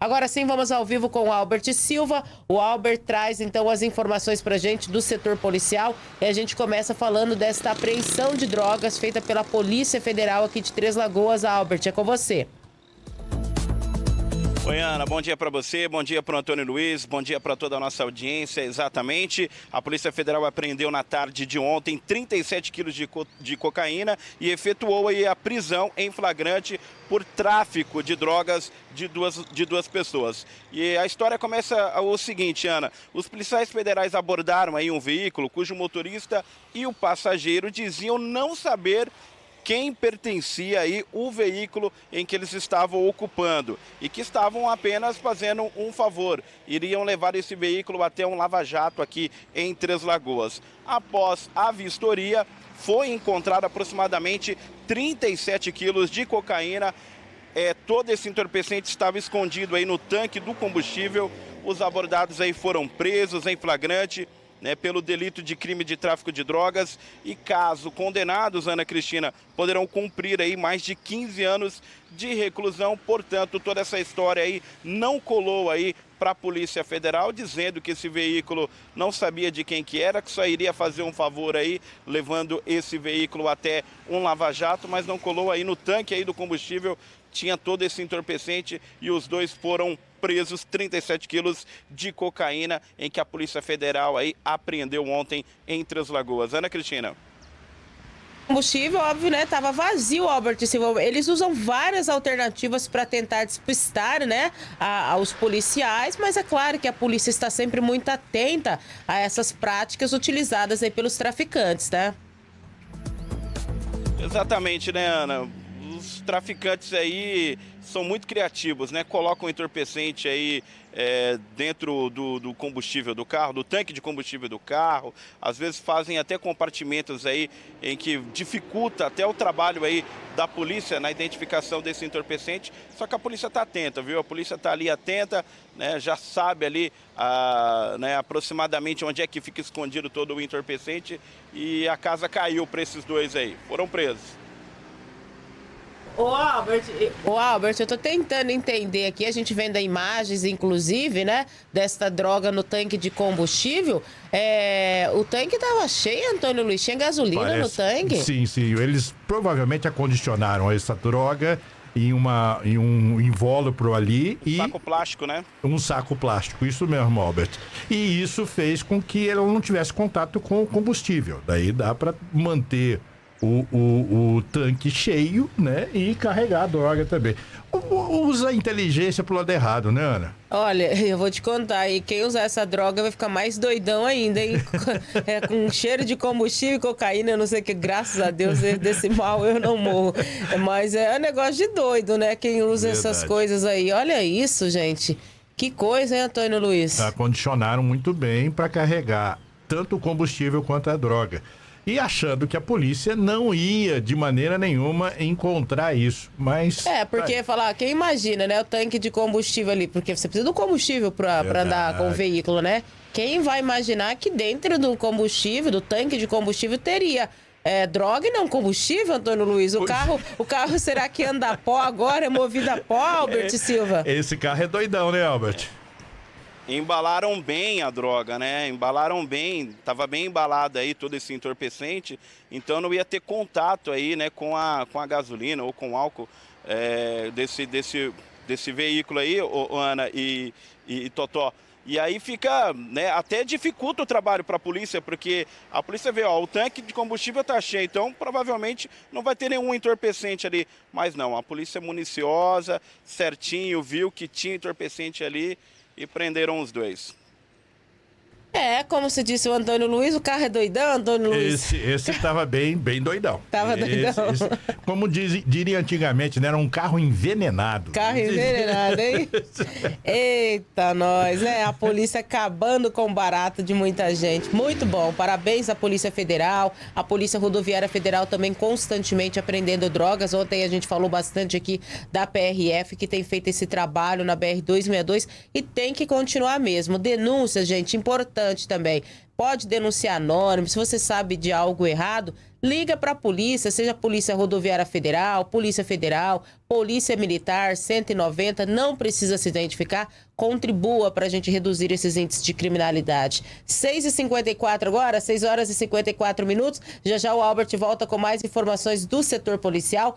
Agora sim, vamos ao vivo com o Albert Silva. O Albert traz então as informações para gente do setor policial e a gente começa falando desta apreensão de drogas feita pela Polícia Federal aqui de Três Lagoas. Albert, é com você. Oi, Ana, bom dia para você, bom dia para o Antônio Luiz, bom dia para toda a nossa audiência. Exatamente, a Polícia Federal apreendeu na tarde de ontem 37 quilos de, co de cocaína e efetuou aí a prisão em flagrante por tráfico de drogas de duas, de duas pessoas. E a história começa o seguinte, Ana. Os policiais federais abordaram aí um veículo cujo motorista e o passageiro diziam não saber quem pertencia aí o veículo em que eles estavam ocupando e que estavam apenas fazendo um favor. Iriam levar esse veículo até um lava-jato aqui em Três Lagoas. Após a vistoria, foi encontrado aproximadamente 37 quilos de cocaína. É, todo esse entorpecente estava escondido aí no tanque do combustível. Os abordados aí foram presos em flagrante né, pelo delito de crime de tráfico de drogas e caso condenados, Ana Cristina, poderão cumprir aí mais de 15 anos de reclusão. Portanto, toda essa história aí não colou aí para a Polícia Federal, dizendo que esse veículo não sabia de quem que era, que só iria fazer um favor aí, levando esse veículo até um lava-jato, mas não colou aí no tanque aí do combustível, tinha todo esse entorpecente e os dois foram presos 37 quilos de cocaína em que a Polícia Federal aí apreendeu ontem em Três Lagoas. Ana Cristina combustível, óbvio, né? Tava vazio, Albert Silva. Eles usam várias alternativas para tentar despistar, né, a, aos policiais, mas é claro que a polícia está sempre muito atenta a essas práticas utilizadas aí pelos traficantes, né? Exatamente, né, Ana? Os traficantes aí são muito criativos, né? Colocam entorpecente aí é, dentro do, do, combustível do carro, do tanque de combustível do carro. Às vezes fazem até compartimentos aí em que dificulta até o trabalho aí da polícia na identificação desse entorpecente. Só que a polícia está atenta, viu? A polícia está ali atenta, né? Já sabe ali a, né, aproximadamente onde é que fica escondido todo o entorpecente e a casa caiu para esses dois aí. Foram presos. Ô Albert, ô Albert, eu tô tentando entender aqui, a gente vendo imagens, inclusive, né, desta droga no tanque de combustível. É, o tanque tava cheio, Antônio Luiz, tinha gasolina Parece, no tanque? Sim, sim, eles provavelmente acondicionaram essa droga em, uma, em um invólucro ali e. Saco plástico, né? Um saco plástico, isso mesmo, Albert. E isso fez com que ela não tivesse contato com o combustível. Daí dá para manter o, o, o tanque cheio, né? E carregar a droga também. Usa a inteligência pro lado errado, né, Ana? Olha, eu vou te contar aí, quem usar essa droga vai ficar mais doidão ainda, hein? é, com cheiro de combustível e cocaína, eu não sei que, graças a Deus, desse mal eu não morro. Mas é um negócio de doido, né? Quem usa Verdade. essas coisas aí. Olha isso, gente. Que coisa, hein, Antônio Luiz? Acondicionaram muito bem para carregar tanto o combustível quanto a droga e achando que a polícia não ia de maneira nenhuma encontrar isso. Mas. É, porque tá falar, quem imagina, né? O tanque de combustível ali, porque você precisa do combustível para andar com o veículo, né? Quem vai imaginar que dentro do combustível, do tanque de combustível, teria é, droga e não combustível, Antônio Luiz? O carro, o carro será que anda a pó agora? É movido a pó, Albert é, Silva? Esse carro é doidão, né, Albert? Embalaram bem a droga, né? Embalaram bem, estava bem embalado aí todo esse entorpecente, então não ia ter contato aí, né, com a, com a gasolina ou com o álcool é, desse, desse, desse veículo aí, Ana e, e, e Totó. E aí fica, né, até dificulta o trabalho para a polícia, porque a polícia vê, ó, o tanque de combustível está cheio, então provavelmente não vai ter nenhum entorpecente ali. Mas não, a polícia é municiosa, certinho, viu que tinha entorpecente ali e prenderam os dois. É, como se disse o Antônio Luiz, o carro é doidão, Antônio Luiz. Esse, esse tava bem, bem doidão. Tava esse, doidão. Esse, como diz, diria antigamente, né? Era um carro envenenado. Carro envenenado, hein? Eita, nós, né? A polícia acabando com o barato de muita gente. Muito bom. Parabéns à Polícia Federal, a Polícia Rodoviária Federal também constantemente apreendendo drogas. Ontem a gente falou bastante aqui da PRF, que tem feito esse trabalho na BR-262 e tem que continuar mesmo. Denúncias, gente, importante importante também. Pode denunciar anônimo. Se você sabe de algo errado, liga para a polícia, seja Polícia Rodoviária Federal, Polícia Federal, Polícia Militar, 190, não precisa se identificar, contribua para a gente reduzir esses índices de criminalidade. 6h54 agora, 6 horas e 54 minutos. Já já o Albert volta com mais informações do setor policial.